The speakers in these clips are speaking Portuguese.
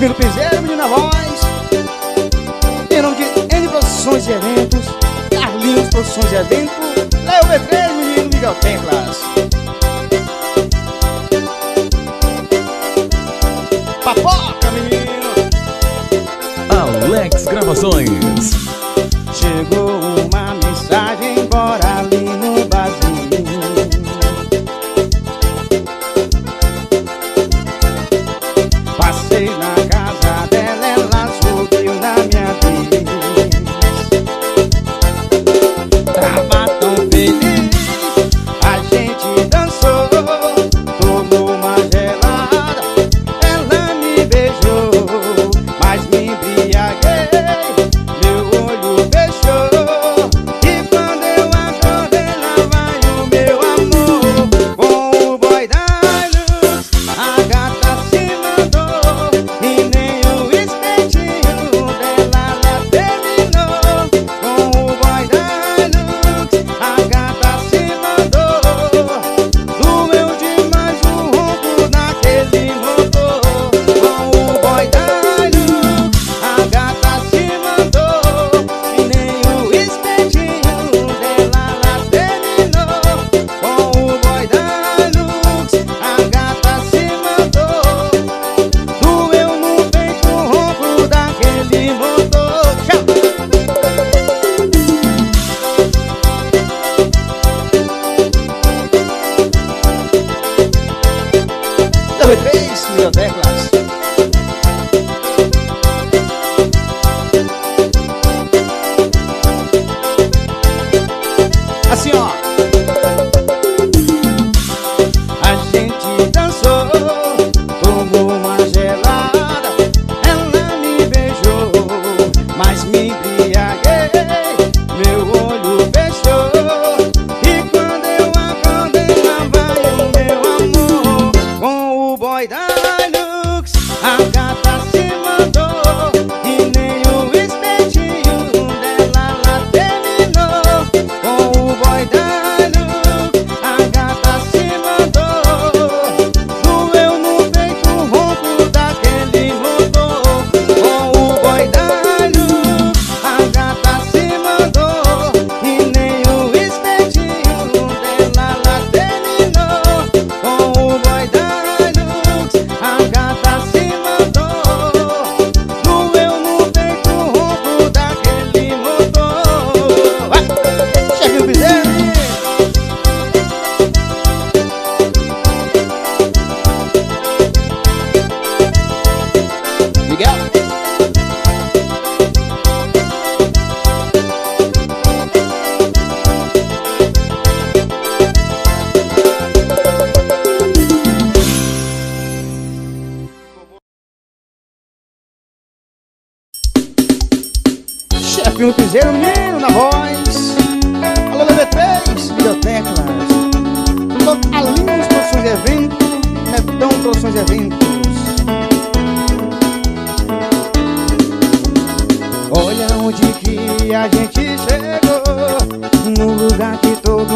pelo Piseiro, menina voz. Em nome de N Produções e Eventos, Carlinhos Produções e Eventos, Léo B3, menino Miguel Templas. Papoca, menino. Alex Gravações. Chegou uma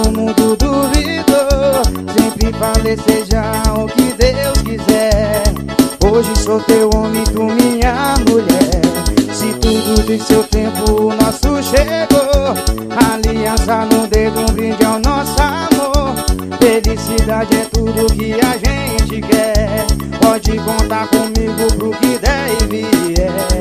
o mundo duvidou Sempre falei seja o que Deus quiser. Hoje sou teu homem, tu minha mulher. Se tudo de seu tempo, o nosso chegou Aliança no dedo, um brinde ao nosso amor. Felicidade é tudo que a gente quer. Pode contar comigo pro que der e vier.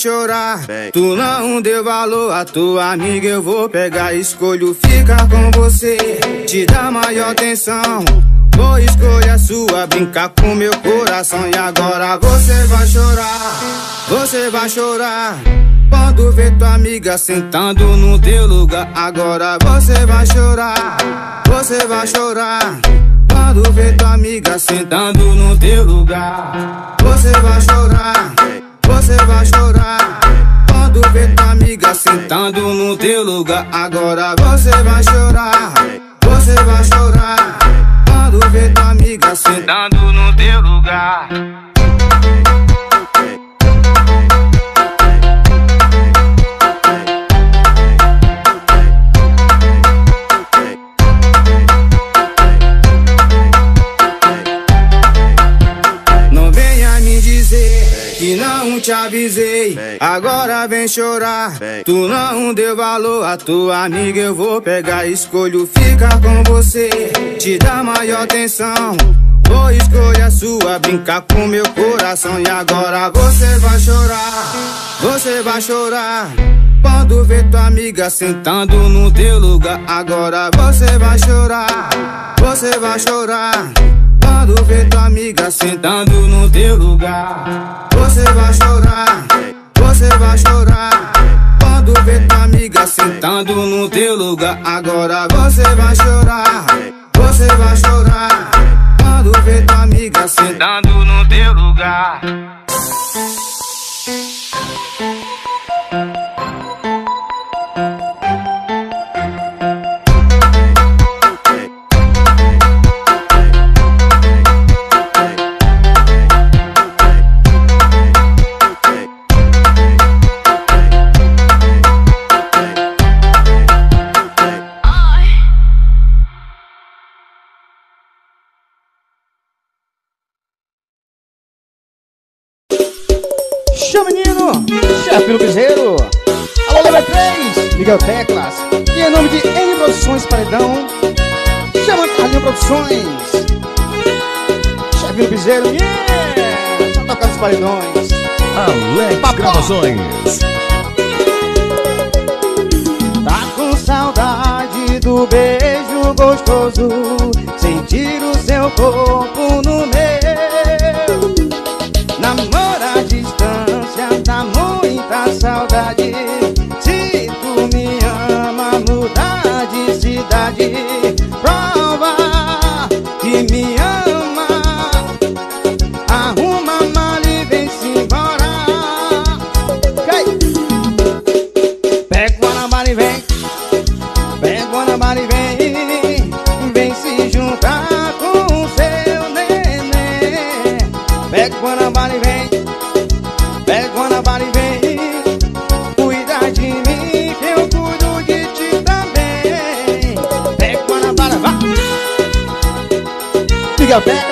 Chorar. Tu não deu valor à tua amiga. Eu vou pegar, escolho ficar com você. Te dar maior atenção. Vou escolher a sua, brincar com meu coração. E agora você vai chorar. Você vai chorar. Quando ver tua amiga sentando no teu lugar. Agora você vai chorar. Você vai chorar. Quando ver tua amiga sentando no teu lugar Você vai chorar, você vai chorar. Quando ver tua amiga sentando no teu lugar Agora você vai chorar, você vai chorar. Quando ver tua amiga sentando no teu lugar te avisei. Agora vem chorar. Tu não deu valor à tua amiga. Eu vou pegar, escolho ficar com você. Te dar maior atenção. Vou escolher a sua, brincar com meu coração. E agora você vai chorar. Você vai chorar. Quando ver tua amiga sentando no teu lugar. Agora você vai chorar. Você vai chorar. Quando ver tua amiga sentando no teu lugar Você vai chorar, você vai chorar. Quando ver tua amiga sentando no teu lugar Agora você vai chorar, você vai chorar. Quando ver tua amiga sentando no teu lugar Miguel Teclas E em nome de N Produções Paredão Chama Carlinho Produções. Chefe do piseiro, yeah! Só tocar os paredões. Alex Papo. Gravações. Tá com saudade do beijo gostoso. Sentir o seu corpo no meu. Namoro à distância dá muita saudade cidade your back.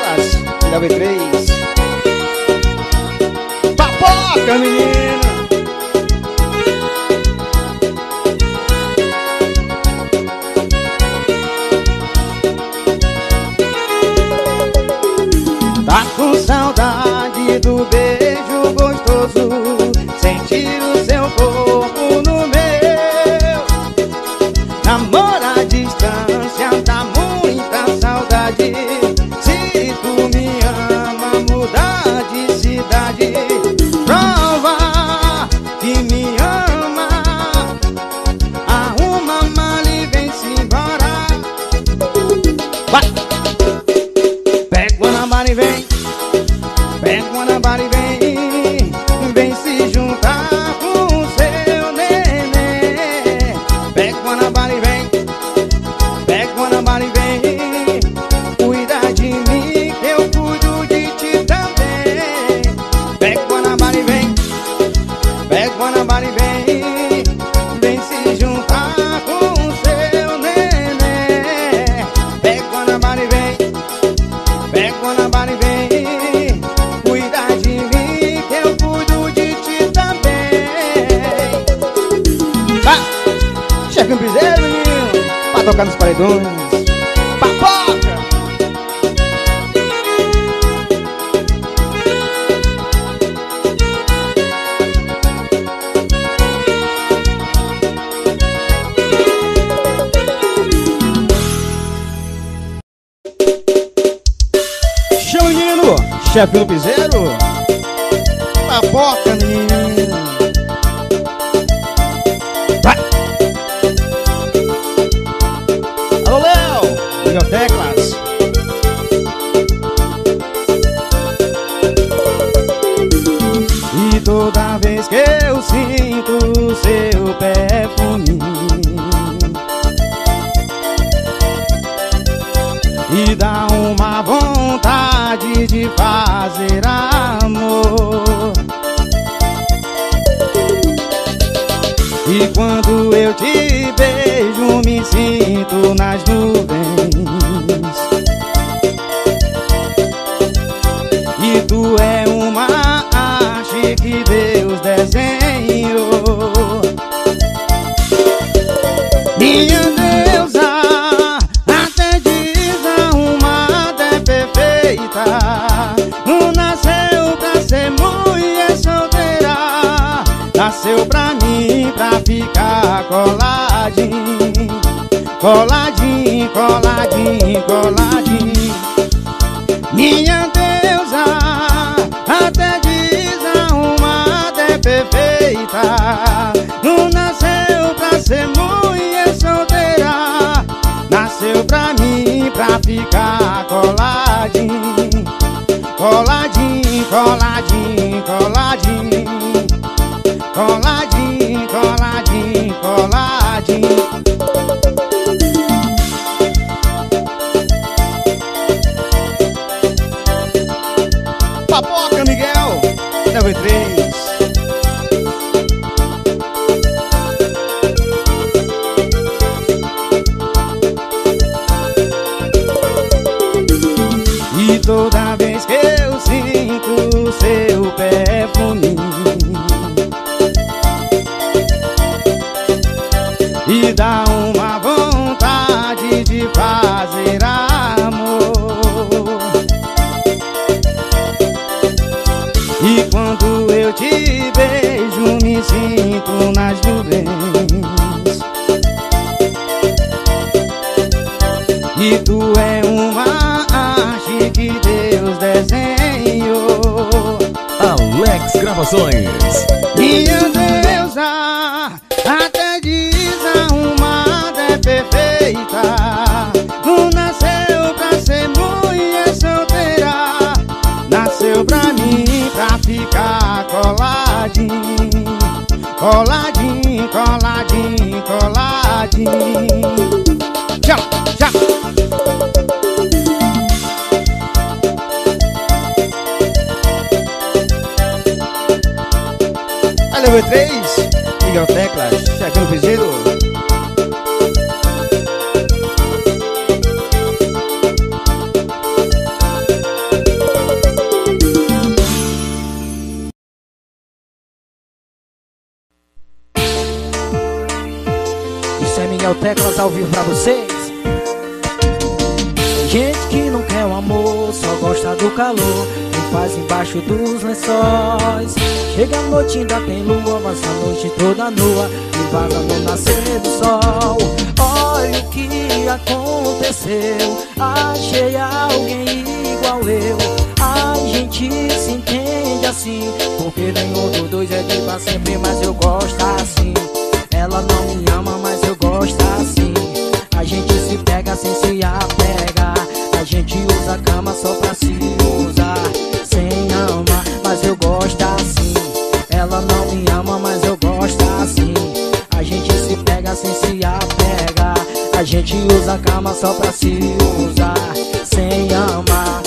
Pá. Chefe um piseiro, menino, pra tocar nos paredões. Papoca! Chama o menino, chefe um piseiro. vontade de fazer amor. E quando eu te beijo me sinto nas nuvens. coladinho, coladinho, coladinho, coladinho. Minha deusa, até desarrumada é perfeita. Não nasceu pra ser mulher é solteira, nasceu pra mim, pra ficar coladinho, coladinho, coladinho, coladinho, coladinho, coladinho chocolate. sinto nas nuvens. E tu é uma arte que Deus desenhou. Alex Gravações. Coladinho, coladinho, coladinho. Tchau Aí, level 3 Miguel Teclas, chegando o vizinho Teclas ao vivo pra vocês. Gente que não quer o amor, só gosta do calor. Quem faz embaixo dos lençóis. Chega a noite, ainda tem lua, mas a noite toda nua. E vaza no nascer do sol. Olha o que aconteceu. Achei alguém igual eu. A gente se entende assim. Porque nenhum dos dois é de pra sempre, mas eu gosto assim. Ela não me ama, mas assim. A gente se pega sem se apegar A gente usa a cama só pra se usar. Sem amar, mas eu gosto assim. Ela não me ama, mas eu gosto assim. A gente se pega sem se apegar A gente usa a cama só pra se usar. Sem amar,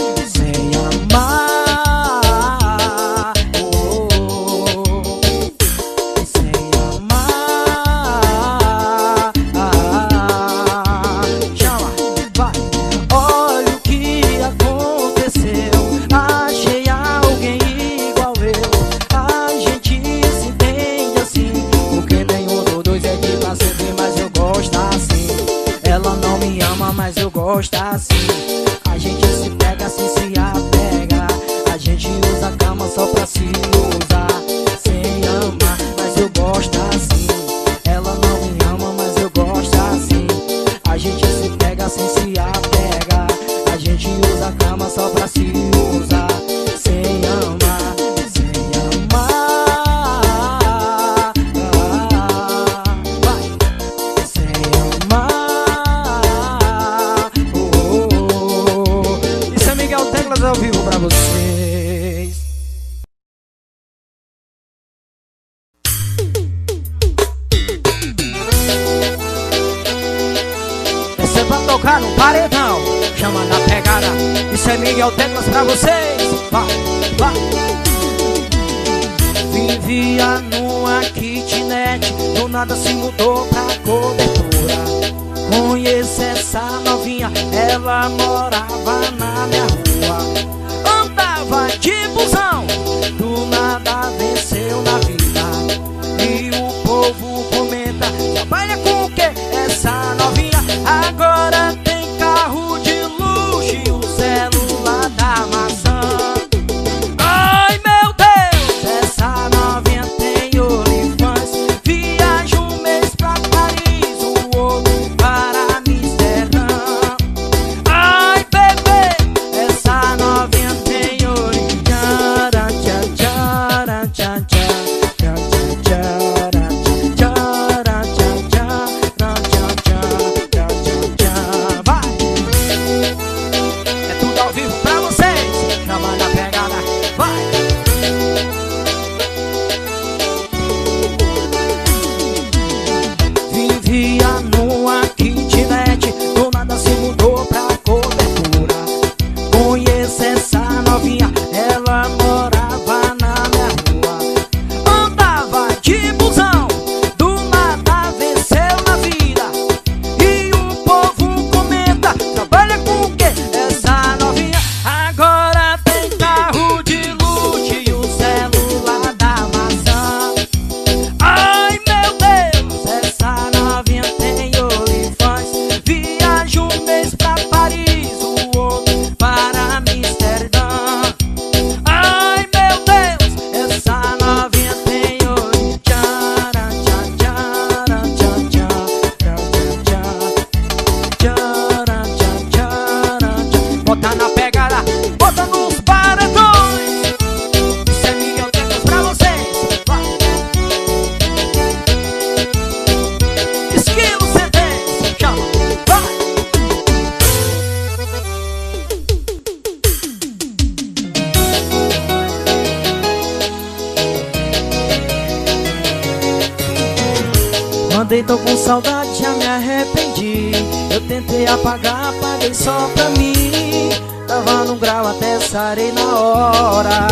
mandei, tô com saudade, já me arrependi. Eu tentei apagar, apaguei só pra mim. Tava no grau, até sarei na hora.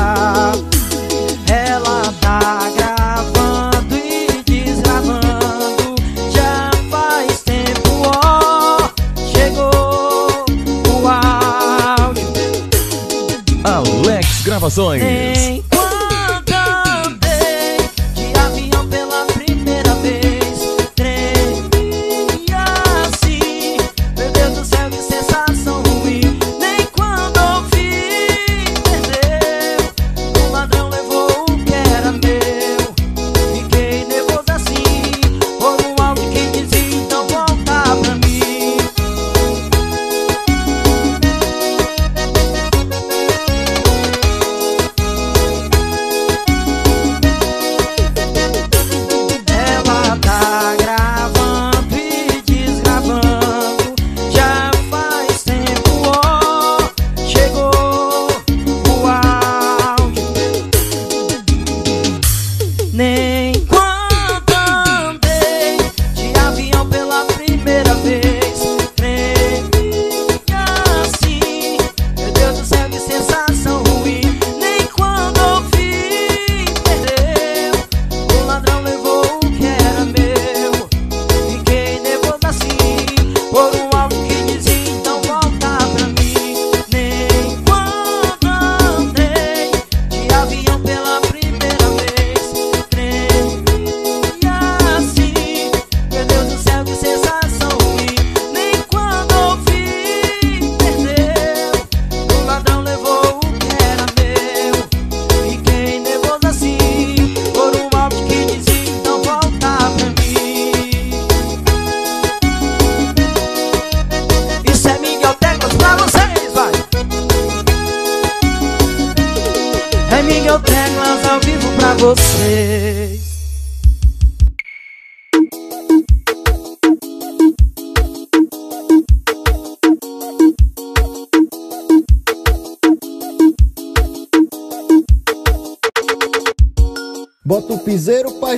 Ela tá gravando e desgravando. Já faz tempo, ó. Chegou o áudio. Alex Gravações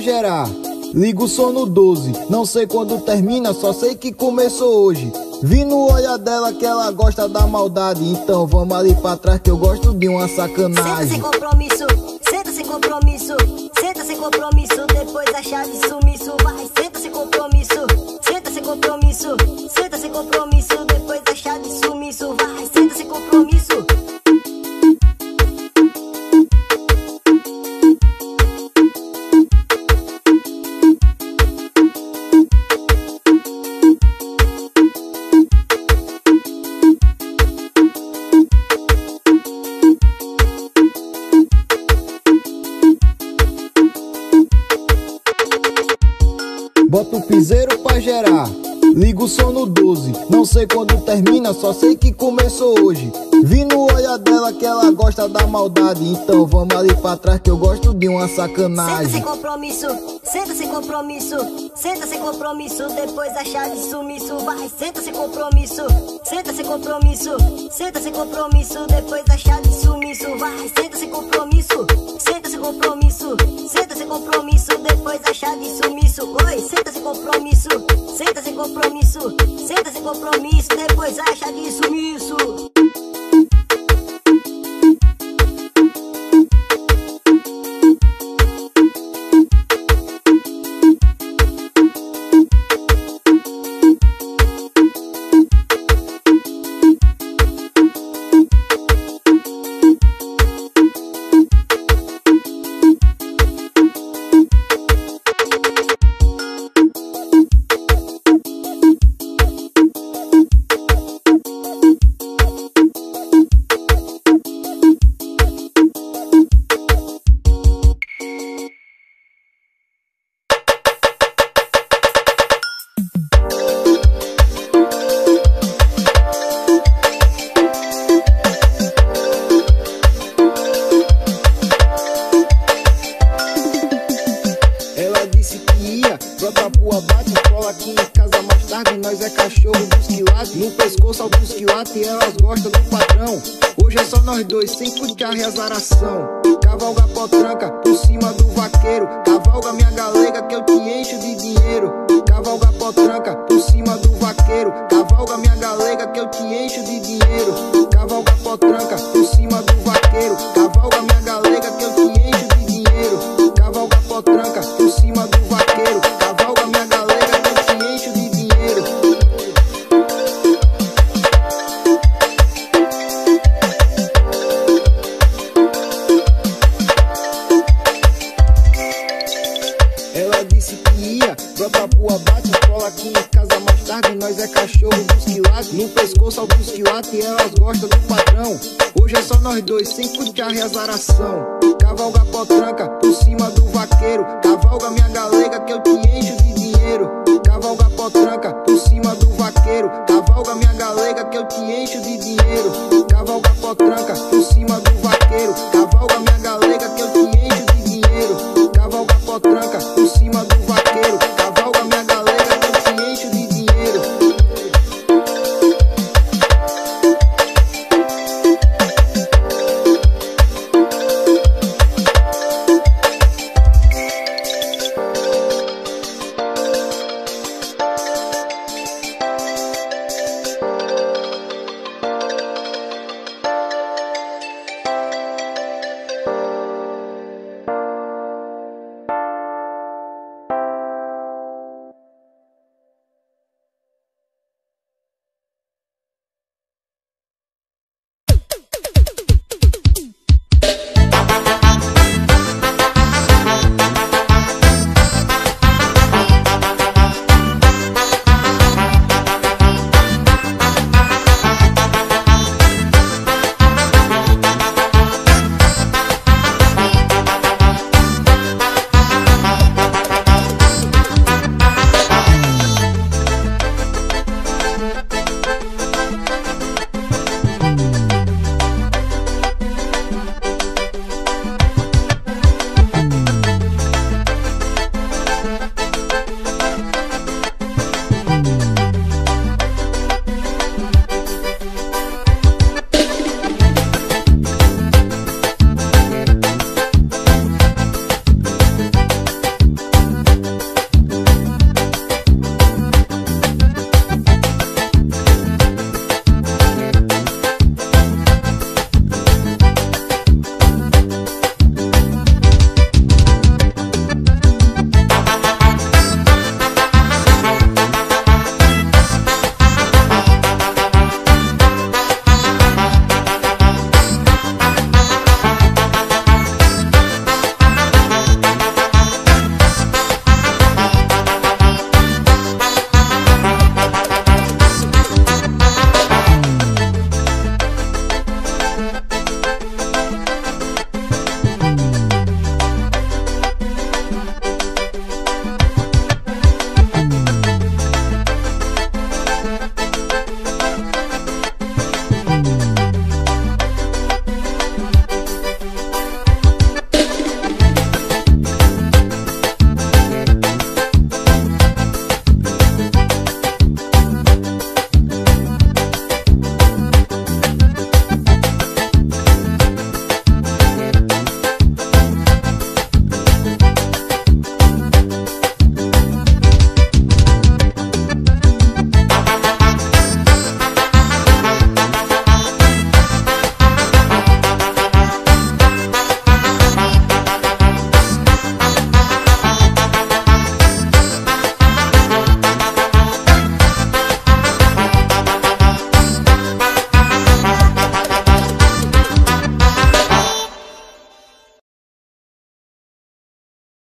piseiro pra gerar. Liga o som no 12. Não sei quando termina, só sei que começou hoje. Vi no olhar dela que ela gosta da maldade. Então vamos ali pra trás que eu gosto de uma Senta sem sacanagem. compromisso, senta sem compromisso, senta sem compromisso, depois da chave sumiço, vai, senta sem compromisso, senta sem compromisso, senta sem compromisso, sei quando termina, só sei que começou hoje. Vi no olhar dela que ela gosta da maldade. Então vamos ali pra trás que eu gosto de uma Senta sem sacanagem. compromisso, senta sem compromisso, senta sem compromisso, depois da chave sumiço, vai, senta sem compromisso, senta sem compromisso, senta sem compromisso, depois da chave sumiço, vai, senta sem compromisso, senta sem compromisso, senta compromisso, depois da chave sumiço, oi, senta sem compromisso, senta sem compromisso, senta sem compromisso, depois da chave sumiço. Quilates E elas gostam do patrão Hoje é só nós dois Sem cuchar e azaração Cavalga potranca Por cima do vaqueiro Cavalga minha galega Que eu te encho de dinheiro cavalga potranca por cima do vaqueiro. Cavalga minha galega que eu te encho de dinheiro. Cavalga potranca por cima do vaqueiro. Cavalga mais tarde nós é cachorro dos quilates. No pescoço alguns quilates e elas gostam do padrão. Hoje é só nós dois, cinco de azaração. Cavalga potranca por cima do vaqueiro. Cavalga minha galega que eu te encho de dinheiro. Cavalga potranca por cima do vaqueiro. Cavalga minha galega que eu te encho de dinheiro. Cavalga potranca por cima do vaqueiro.